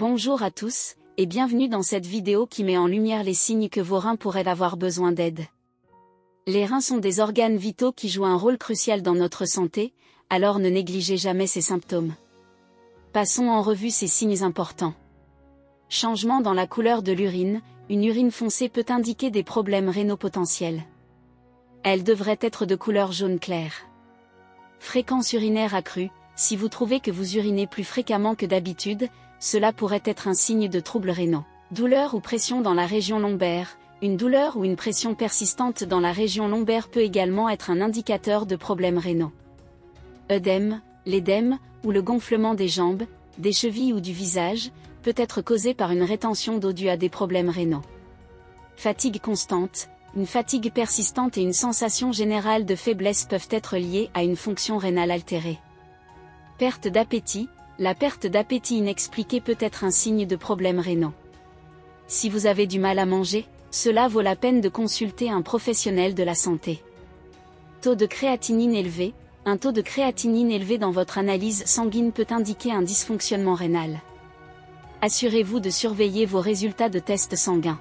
Bonjour à tous, et bienvenue dans cette vidéo qui met en lumière les signes que vos reins pourraient avoir besoin d'aide. Les reins sont des organes vitaux qui jouent un rôle crucial dans notre santé, alors ne négligez jamais ces symptômes. Passons en revue ces signes importants. Changement dans la couleur de l'urine, une urine foncée peut indiquer des problèmes rénaux potentiels. Elle devrait être de couleur jaune clair. Fréquence urinaire accrue, si vous trouvez que vous urinez plus fréquemment que d'habitude, cela pourrait être un signe de troubles rénaux. Douleur ou pression dans la région lombaire, une douleur ou une pression persistante dans la région lombaire peut également être un indicateur de problèmes rénaux. Œdème, l'édème, ou le gonflement des jambes, des chevilles ou du visage, peut être causé par une rétention d'eau due à des problèmes rénaux. Fatigue constante, une fatigue persistante et une sensation générale de faiblesse peuvent être liées à une fonction rénale altérée. Perte d'appétit, la perte d'appétit inexpliquée peut être un signe de problème rénaux. Si vous avez du mal à manger, cela vaut la peine de consulter un professionnel de la santé. Taux de créatinine élevé, un taux de créatinine élevé dans votre analyse sanguine peut indiquer un dysfonctionnement rénal. Assurez-vous de surveiller vos résultats de tests sanguins.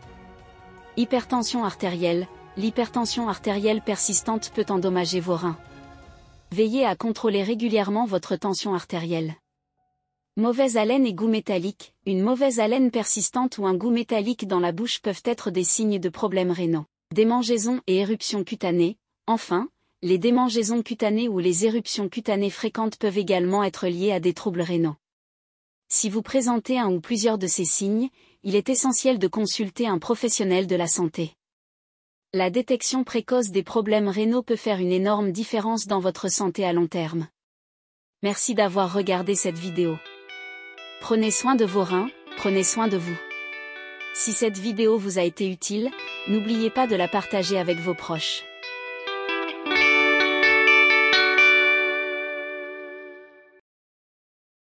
Hypertension artérielle, l'hypertension artérielle persistante peut endommager vos reins. Veillez à contrôler régulièrement votre tension artérielle. Mauvaise haleine et goût métallique, une mauvaise haleine persistante ou un goût métallique dans la bouche peuvent être des signes de problèmes rénaux. Démangeaisons et éruptions cutanées, enfin, les démangeaisons cutanées ou les éruptions cutanées fréquentes peuvent également être liées à des troubles rénaux. Si vous présentez un ou plusieurs de ces signes, il est essentiel de consulter un professionnel de la santé. La détection précoce des problèmes rénaux peut faire une énorme différence dans votre santé à long terme. Merci d'avoir regardé cette vidéo. Prenez soin de vos reins, prenez soin de vous. Si cette vidéo vous a été utile, n'oubliez pas de la partager avec vos proches.